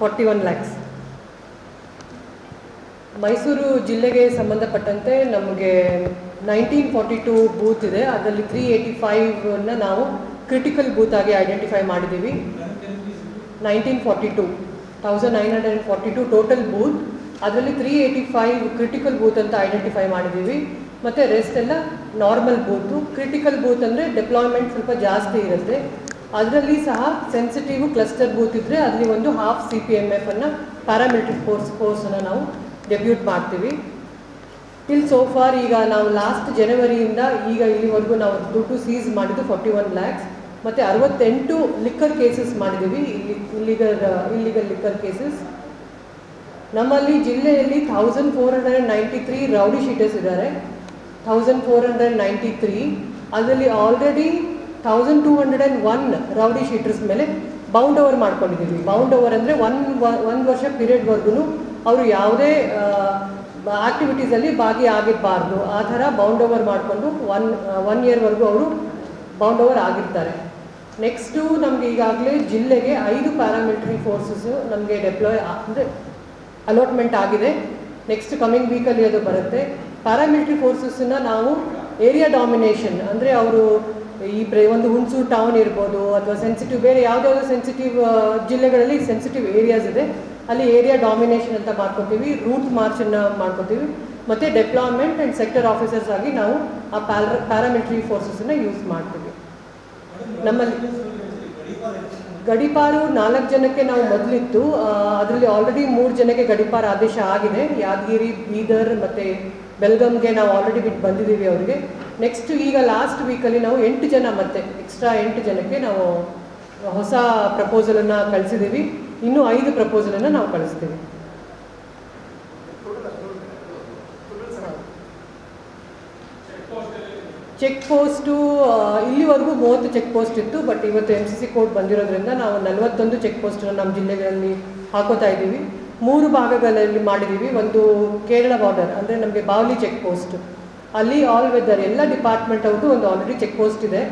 Forty one lakhs Mysuru ಜಿಲ್ಲೆಗೆ ಸಂಬಂಧಪಟ್ಟಂತೆ ನಮಗೆ ನೈನ್ಟೀನ್ ಫಾರ್ಟಿ ಟು ಬೂತ್ ಇದೆ. ಅದರಲ್ಲಿ ತ್ರೀ ಏಯ್ಟಿ ಫೈವನ್ನ ನಾವು ಕ್ರಿಟಿಕಲ್ ಬೂತ್ ಆಗಿ ಐಡೆಂಟಿಫೈ ಮಾಡಿದ್ದೀವಿ. Nineteen forty two thousand nine hundred and forty two total booth ಅದರಲ್ಲಿ three eighty five critical booth ಅಂತ ಐಡೆಂಟಿಫೈ ಮಾಡಿದ್ದೀವಿ. ಮತ್ತು ರೆಸ್ಟ್ ಎಲ್ಲ ನಾರ್ಮಲ್ ಬೂತು ಕ್ರಿಟಿಕಲ್ ಬೂತ್ ಅಂದರೆ ಡೆಪ್ಲಾಯ್ಮೆಂಟ್ ಸ್ವಲ್ಪ ಜಾಸ್ತಿ ಇರುತ್ತೆ. ಅದರಲ್ಲಿ ಸಹ ಸೆನ್ಸಿಟಿವ್ ಕ್ಲಸ್ಟರ್ ಬೂತ್ ಇದ್ದರೆ ಅಲ್ಲಿ ಒಂದು half C P M F ಅನ್ನು ಪ್ಯಾರಾಮಿಲಿಟರಿ ಫೋರ್ಸ್ ಫೋರ್ಸನ್ನು ನಾವು ಡೆಬ್ಯೂಟ್ ಮಾಡ್ತೀವಿ. ಟಿಲ್ ಸೋ ಫಾರ್ ಈಗ ನಾವು ಲಾಸ್ಟ್ ಜನವರಿಯಿಂದ ಈಗ ಇಲ್ಲಿವರೆಗೂ ನಾವು ದುಡ್ಡು ಸೀಸ್ ಮಾಡಿದ್ದು ಫಾರ್ಟಿ ಒನ್ ಲ್ಯಾಕ್ಸ್ ಮತ್ತು ಅರವತ್ತೆಂಟು ಲಿಕ್ಕರ್ ಕೇಸಸ್ ಮಾಡಿದ್ದೀವಿ. ಇಲ್ಲಿ ಇಲ್ಲಿಗಲ್ ಇಲ್ಲಿಗಲ್ ಲಿಕ್ಕರ್ ಕೇಸಸ್ ನಮ್ಮಲ್ಲಿ ಜಿಲ್ಲೆಯಲ್ಲಿ thousand four hundred ninety three rowdy sheeters ಇದ್ದಾರೆ. Thousand four hundred ninety three ಅದರಲ್ಲಿ already thousand two hundred and one rowdy sheeters ಮೇಲೆ ಬೌಂಡ್ ಓವರ್ ಮಾಡ್ಕೊಂಡಿದ್ದೀವಿ. ಬೌಂಡ್ ಓವರ್ ಅಂದರೆ ಒನ್ ಒಂದು ವರ್ಷ ಪೀರಿಯಡ್ವರೆಗೂ ಅವರು ಯಾವುದೇ ಆ್ಯಕ್ಟಿವಿಟೀಸಲ್ಲಿ ಭಾಗಿಯಾಗಿರಬಾರ್ದು ಆ ಥರ ಬೌಂಡ್ ಓವರ್ ಮಾಡಿಕೊಂಡು ಒನ್ ಒನ್ ಇಯರ್ವರೆಗೂ ಅವರು ಬೌಂಡ್ ಓವರ್ ಆಗಿರ್ತಾರೆ. ನೆಕ್ಸ್ಟು ನಮಗೆ ಈಗಾಗಲೇ ಜಿಲ್ಲೆಗೆ ಐದು ಪ್ಯಾರಾಮಿಲಿಟರಿ ಫೋರ್ಸಸ್ಸು ನಮಗೆ ಡೆಪ್ಲಾಯ್ ಅಂದರೆ ಅಲಾಟ್ಮೆಂಟ್ ಆಗಿದೆ. ನೆಕ್ಸ್ಟ್ ಕಮಿಂಗ್ ವೀಕಲ್ಲಿ ಅದು ಬರುತ್ತೆ. ಪ್ಯಾರಾಮಿಲಿಟರಿ ಫೋರ್ಸಸ್ಸನ್ನು ನಾವು ಏರಿಯಾ ಡಾಮಿನೇಷನ್ ಅಂದರೆ ಅವರು ಈ ಪ್ರ ಒಂದು ಹುಣಸೂರು ಟೌನ್ ಇರ್ಬೋದು ಅಥವಾ ಸೆನ್ಸಿಟಿವ್ ಬೇರೆ ಯಾವುದ್ಯಾವುದೋ ಸೆನ್ಸಿಟಿವ್ ಜಿಲ್ಲೆಗಳಲ್ಲಿ ಸೆನ್ಸಿಟಿವ್ ಏರಿಯಾಸ್ ಇದೆ. ಅಲ್ಲಿ ಏರಿಯಾ ಡಾಮಿನೇಷನ್ ಅಂತ ಮಾಡ್ಕೊತೀವಿ ರೂಟ್ ಮಾರ್ಚನ್ನು ಮಾಡ್ಕೊತೀವಿ. ಮತ್ತು ಡೆಪ್ಲಾಯ್ಮೆಂಟ್ ಆ್ಯಂಡ್ ಸೆಕ್ಟರ್ ಆಫೀಸರ್ಸ್ ಆಗಿ ನಾವು ಆ ಪ್ಯಾರ ಪ್ಯಾರಾಮಿಲಿಟರಿ ಫೋರ್ಸಸ್ನ ಯೂಸ್ ಮಾಡ್ತೀವಿ. ನಮ್ಮಲ್ಲಿ ಗಡಿಪಾರು ನಾಲ್ಕು ಜನಕ್ಕೆ ನಾವು ಮೊದಲಿತ್ತು. ಅದರಲ್ಲಿ ಆಲ್ರೆಡಿ ಮೂರು ಜನಕ್ಕೆ ಗಡಿಪಾರು ಆದೇಶ ಆಗಿದೆ. ಯಾದಗಿರಿ, ಬೀದರ್ ಮತ್ತು ಬೆಲ್ಗಮ್ಗೆ ನಾವು ಆಲ್ರೆಡಿ ಬಿಟ್ಟು ಬಂದಿದ್ದೀವಿ ಅವರಿಗೆ. ನೆಕ್ಸ್ಟ್ ಈಗ ಲಾಸ್ಟ್ ವೀಕಲ್ಲಿ ನಾವು ಎಂಟು ಜನ ಮತ್ತೆ ಎಕ್ಸ್ಟ್ರಾ ಎಂಟು ಜನಕ್ಕೆ ನಾವು ಹೊಸ ಪ್ರಪೋಸಲನ್ನು ಕಳಿಸಿದ್ದೀವಿ. ಇನ್ನೂ ಐದು ಪ್ರಪೋಸಲನ್ನು ನಾವು ಕಳಿಸ್ತೀವಿ. ಚೆಕ್ ಪೋಸ್ಟು ಇಲ್ಲಿವರೆಗೂ ಮೂವತ್ತು ಚೆಕ್ ಪೋಸ್ಟ್ ಇತ್ತು, ಬಟ್ ಇವತ್ತು ಎಂ ಸಿ ಸಿ ಕೋಡ್ ಬಂದಿರೋದ್ರಿಂದ ನಾವು ನಲವತ್ತೊಂದು ಚೆಕ್ ಪೋಸ್ಟನ್ನು ನಮ್ಮ ಜಿಲ್ಲೆಗಳಲ್ಲಿ ಹಾಕೋತಾ ಇದ್ದೀವಿ. ಮೂರು ಭಾಗಗಳಲ್ಲಿ ಮಾಡಿದ್ದೀವಿ. ಒಂದು ಕೇರಳ ಬಾರ್ಡರ್ ಅಂದರೆ ನಮಗೆ ಬಾವಲಿ ಚೆಕ್ ಪೋಸ್ಟ್. ಅಲ್ಲಿ ಆಲ್ ವೆದರ್ ಎಲ್ಲ ಡಿಪಾರ್ಟ್ಮೆಂಟ್ ಅವ್ರದ್ದು ಒಂದು ಆಲ್ರೆಡಿ ಚೆಕ್ ಪೋಸ್ಟ್ ಇದೆ.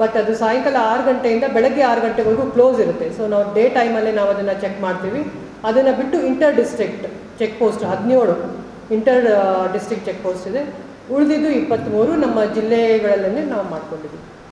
ಬಟ್ ಅದು ಸಾಯಂಕಾಲ ಆರು ಗಂಟೆಯಿಂದ ಬೆಳಗ್ಗೆ ಆರು ಗಂಟೆವರೆಗೂ ಕ್ಲೋಸ್ ಇರುತ್ತೆ. ಸೊ ನಾವು ಡೇ ಟೈಮಲ್ಲೇ ನಾವು ಅದನ್ನು ಚೆಕ್ ಮಾಡ್ತೀವಿ. ಅದನ್ನು ಬಿಟ್ಟು ಇಂಟರ್ ಡಿಸ್ಟ್ರಿಕ್ಟ್ ಚೆಕ್ ಪೋಸ್ಟ್ ಹದಿನೇಳು ಇಂಟರ್ ಡಿಸ್ಟ್ರಿಕ್ಟ್ ಚೆಕ್ ಪೋಸ್ಟ್ ಇದೆ. ಉಳಿದಿದ್ದು ಇಪ್ಪತ್ತ್ಮೂರು ನಮ್ಮ ಜಿಲ್ಲೆಗಳಲ್ಲೇ ನಾವು ಮಾಡ್ಕೊಂಡಿದ್ದೀವಿ.